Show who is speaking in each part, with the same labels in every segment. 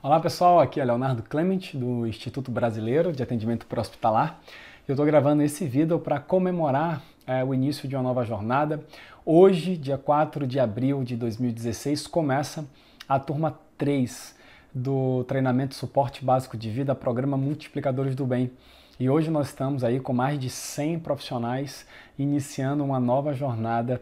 Speaker 1: Olá pessoal, aqui é Leonardo Clement do Instituto Brasileiro de Atendimento Pré-Hospitalar. Eu estou gravando esse vídeo para comemorar é, o início de uma nova jornada. Hoje, dia 4 de abril de 2016, começa a turma 3 do treinamento Suporte Básico de Vida, programa Multiplicadores do Bem. E hoje nós estamos aí com mais de 100 profissionais iniciando uma nova jornada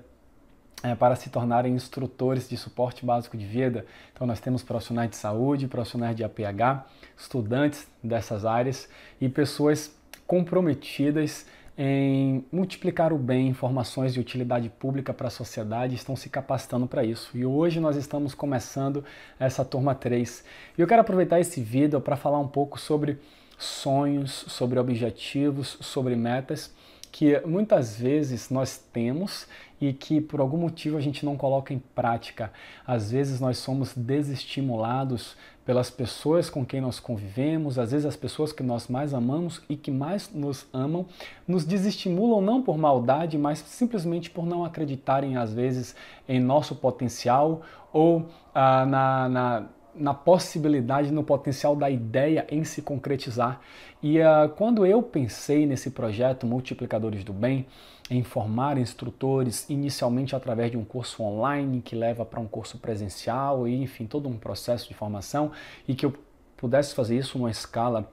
Speaker 1: é, para se tornarem instrutores de suporte básico de vida. Então, nós temos profissionais de saúde, profissionais de APH, estudantes dessas áreas e pessoas comprometidas em multiplicar o bem, informações de utilidade pública para a sociedade, estão se capacitando para isso. E hoje nós estamos começando essa turma 3. E eu quero aproveitar esse vídeo para falar um pouco sobre sonhos, sobre objetivos, sobre metas que muitas vezes nós temos e que por algum motivo a gente não coloca em prática. Às vezes nós somos desestimulados pelas pessoas com quem nós convivemos, às vezes as pessoas que nós mais amamos e que mais nos amam nos desestimulam não por maldade, mas simplesmente por não acreditarem às vezes em nosso potencial ou ah, na, na na possibilidade, no potencial da ideia em se concretizar. E uh, quando eu pensei nesse projeto Multiplicadores do Bem, em formar instrutores, inicialmente através de um curso online que leva para um curso presencial, e enfim, todo um processo de formação, e que eu pudesse fazer isso numa escala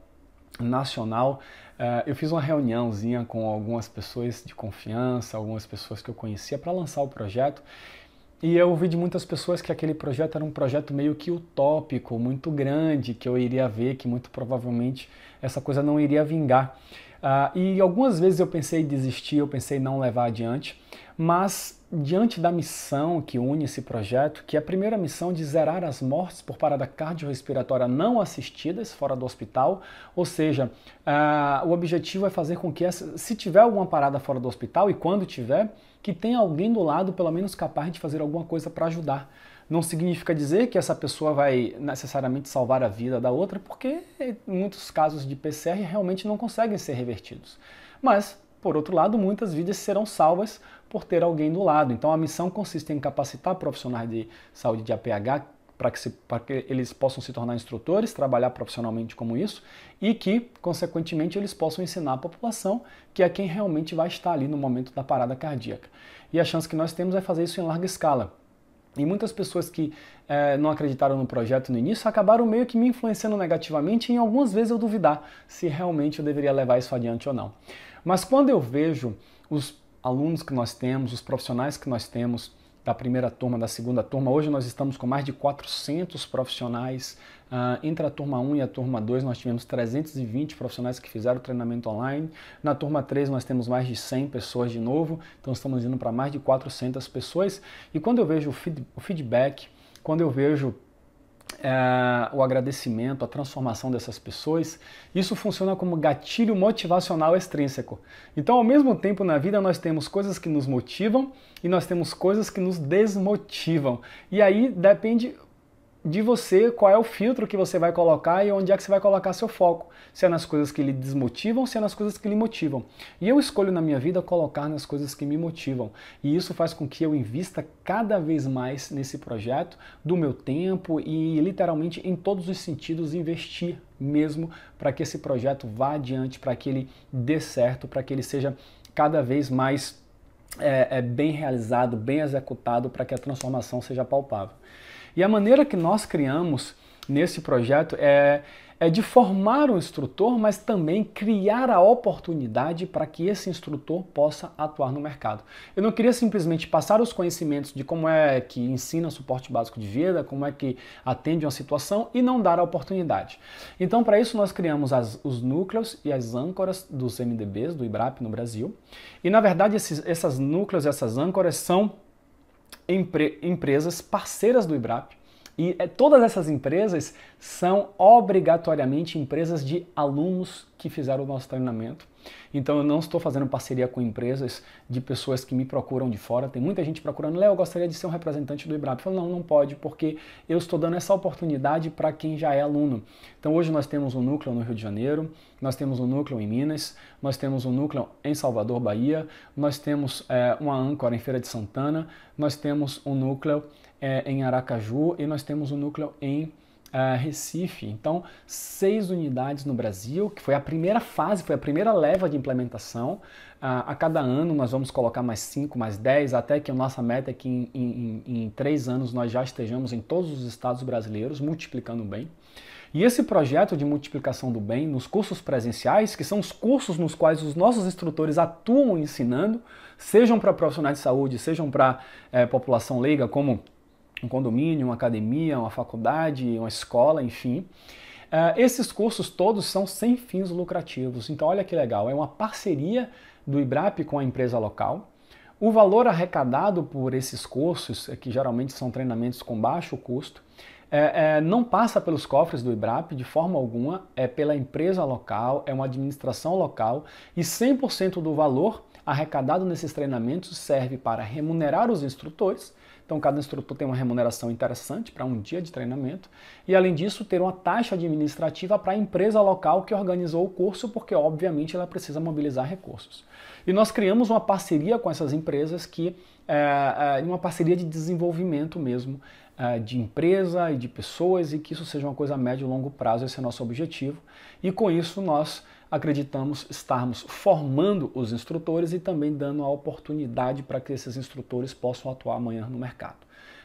Speaker 1: nacional, uh, eu fiz uma reuniãozinha com algumas pessoas de confiança, algumas pessoas que eu conhecia para lançar o projeto. E eu ouvi de muitas pessoas que aquele projeto era um projeto meio que utópico, muito grande, que eu iria ver, que muito provavelmente essa coisa não iria vingar. Uh, e algumas vezes eu pensei em desistir, eu pensei em não levar adiante, mas diante da missão que une esse projeto, que é a primeira missão de zerar as mortes por parada cardiorrespiratória não assistidas fora do hospital, ou seja, uh, o objetivo é fazer com que, essa, se tiver alguma parada fora do hospital e quando tiver, que tenha alguém do lado pelo menos capaz de fazer alguma coisa para ajudar. Não significa dizer que essa pessoa vai necessariamente salvar a vida da outra, porque muitos casos de PCR realmente não conseguem ser revertidos. Mas por outro lado, muitas vidas serão salvas por ter alguém do lado. Então, a missão consiste em capacitar profissionais de saúde de APH para que, que eles possam se tornar instrutores, trabalhar profissionalmente como isso e que, consequentemente, eles possam ensinar a população, que é quem realmente vai estar ali no momento da parada cardíaca. E a chance que nós temos é fazer isso em larga escala. E muitas pessoas que é, não acreditaram no projeto no início acabaram meio que me influenciando negativamente e em algumas vezes eu duvidar se realmente eu deveria levar isso adiante ou não. Mas quando eu vejo os alunos que nós temos, os profissionais que nós temos, da primeira turma, da segunda turma. Hoje nós estamos com mais de 400 profissionais. Uh, entre a turma 1 e a turma 2 nós tivemos 320 profissionais que fizeram treinamento online. Na turma 3 nós temos mais de 100 pessoas de novo, então estamos indo para mais de 400 pessoas. E quando eu vejo o, feed, o feedback, quando eu vejo é, o agradecimento, a transformação dessas pessoas, isso funciona como gatilho motivacional extrínseco. Então, ao mesmo tempo, na vida nós temos coisas que nos motivam e nós temos coisas que nos desmotivam. E aí depende de você qual é o filtro que você vai colocar e onde é que você vai colocar seu foco. Se é nas coisas que lhe desmotivam, se é nas coisas que lhe motivam. E eu escolho na minha vida colocar nas coisas que me motivam. E isso faz com que eu invista cada vez mais nesse projeto, do meu tempo e literalmente em todos os sentidos investir mesmo para que esse projeto vá adiante, para que ele dê certo, para que ele seja cada vez mais é, é bem realizado, bem executado, para que a transformação seja palpável. E a maneira que nós criamos nesse projeto é, é de formar o instrutor, mas também criar a oportunidade para que esse instrutor possa atuar no mercado. Eu não queria simplesmente passar os conhecimentos de como é que ensina suporte básico de vida, como é que atende uma situação e não dar a oportunidade. Então, para isso, nós criamos as, os núcleos e as âncoras dos MDBs, do IBRAP no Brasil. E, na verdade, esses, essas núcleos, essas âncoras são empre empresas parceiras do IBRAP. E é, todas essas empresas são obrigatoriamente empresas de alunos que fizeram o nosso treinamento. Então eu não estou fazendo parceria com empresas de pessoas que me procuram de fora. Tem muita gente procurando, Léo, eu gostaria de ser um representante do IBRAP. Eu falo, não, não pode, porque eu estou dando essa oportunidade para quem já é aluno. Então hoje nós temos um núcleo no Rio de Janeiro, nós temos um núcleo em Minas, nós temos um núcleo em Salvador, Bahia, nós temos é, uma âncora em Feira de Santana, nós temos um núcleo é, em Aracaju e nós temos um núcleo em uh, Recife. Então, seis unidades no Brasil, que foi a primeira fase, foi a primeira leva de implementação. Uh, a cada ano nós vamos colocar mais cinco, mais dez, até que a nossa meta é que em, em, em três anos nós já estejamos em todos os estados brasileiros, multiplicando bem. E esse projeto de multiplicação do bem nos cursos presenciais, que são os cursos nos quais os nossos instrutores atuam ensinando, sejam para profissionais de saúde, sejam para é, população leiga, como um condomínio, uma academia, uma faculdade, uma escola, enfim. Uh, esses cursos todos são sem fins lucrativos. Então, olha que legal, é uma parceria do IBRAP com a empresa local. O valor arrecadado por esses cursos, que geralmente são treinamentos com baixo custo, é, é, não passa pelos cofres do IBRAP de forma alguma, é pela empresa local, é uma administração local e 100% do valor arrecadado nesses treinamentos serve para remunerar os instrutores então, cada instrutor tem uma remuneração interessante para um dia de treinamento e, além disso, ter uma taxa administrativa para a empresa local que organizou o curso, porque, obviamente, ela precisa mobilizar recursos. E nós criamos uma parceria com essas empresas que é, é uma parceria de desenvolvimento mesmo é, de empresa e de pessoas e que isso seja uma coisa a médio e longo prazo, esse é o nosso objetivo. E com isso nós acreditamos estarmos formando os instrutores e também dando a oportunidade para que esses instrutores possam atuar amanhã no mercado.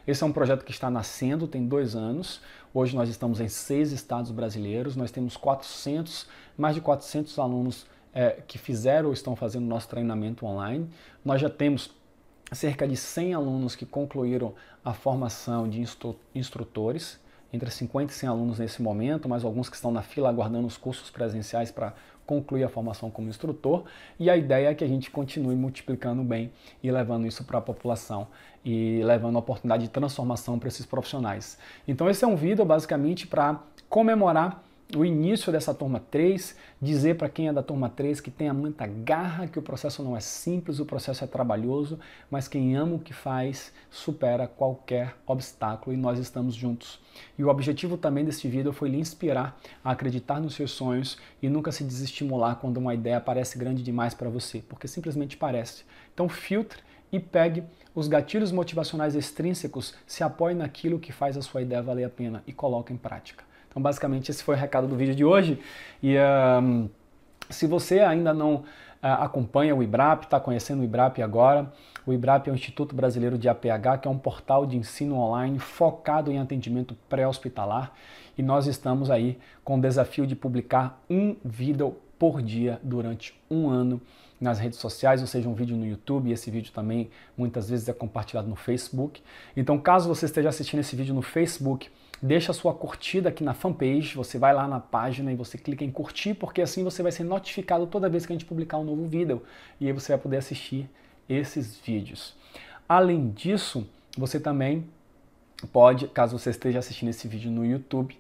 Speaker 1: Esse é um projeto que está nascendo, tem dois anos. Hoje nós estamos em seis estados brasileiros, nós temos 400, mais de 400 alunos é, que fizeram ou estão fazendo nosso treinamento online. Nós já temos cerca de 100 alunos que concluíram a formação de instru instrutores, entre 50 e 100 alunos nesse momento, mais alguns que estão na fila aguardando os cursos presenciais para concluir a formação como instrutor. E a ideia é que a gente continue multiplicando bem e levando isso para a população e levando a oportunidade de transformação para esses profissionais. Então esse é um vídeo basicamente para comemorar o início dessa turma 3, dizer para quem é da turma 3 que tenha muita garra, que o processo não é simples, o processo é trabalhoso, mas quem ama o que faz supera qualquer obstáculo e nós estamos juntos. E o objetivo também desse vídeo foi lhe inspirar a acreditar nos seus sonhos e nunca se desestimular quando uma ideia parece grande demais para você, porque simplesmente parece. Então filtre e pegue os gatilhos motivacionais extrínsecos, se apoie naquilo que faz a sua ideia valer a pena e coloque em prática. Então, basicamente, esse foi o recado do vídeo de hoje. E um, se você ainda não uh, acompanha o IBRAP, está conhecendo o IBRAP agora, o IBRAP é o Instituto Brasileiro de APH, que é um portal de ensino online focado em atendimento pré-hospitalar. E nós estamos aí com o desafio de publicar um vídeo por dia durante um ano nas redes sociais, ou seja, um vídeo no YouTube, e esse vídeo também muitas vezes é compartilhado no Facebook. Então, caso você esteja assistindo esse vídeo no Facebook, deixa a sua curtida aqui na fanpage, você vai lá na página e você clica em curtir, porque assim você vai ser notificado toda vez que a gente publicar um novo vídeo e aí você vai poder assistir esses vídeos. Além disso, você também pode, caso você esteja assistindo esse vídeo no YouTube,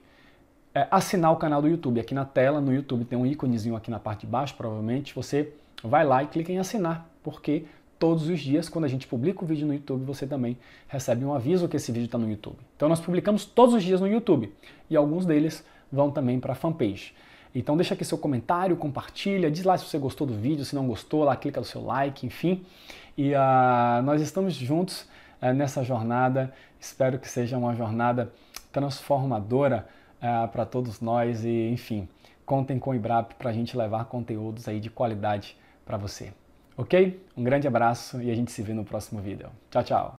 Speaker 1: é, assinar o canal do YouTube. Aqui na tela, no YouTube, tem um íconezinho aqui na parte de baixo, provavelmente. Você vai lá e clica em assinar, porque todos os dias, quando a gente publica o vídeo no YouTube, você também recebe um aviso que esse vídeo está no YouTube. Então nós publicamos todos os dias no YouTube e alguns deles vão também para a fanpage. Então deixa aqui seu comentário, compartilha, diz lá se você gostou do vídeo, se não gostou, lá clica no seu like, enfim. E uh, nós estamos juntos uh, nessa jornada. Espero que seja uma jornada transformadora uh, para todos nós e, enfim, contem com o IBRAP para a gente levar conteúdos aí de qualidade para você. Ok? Um grande abraço e a gente se vê no próximo vídeo. Tchau, tchau!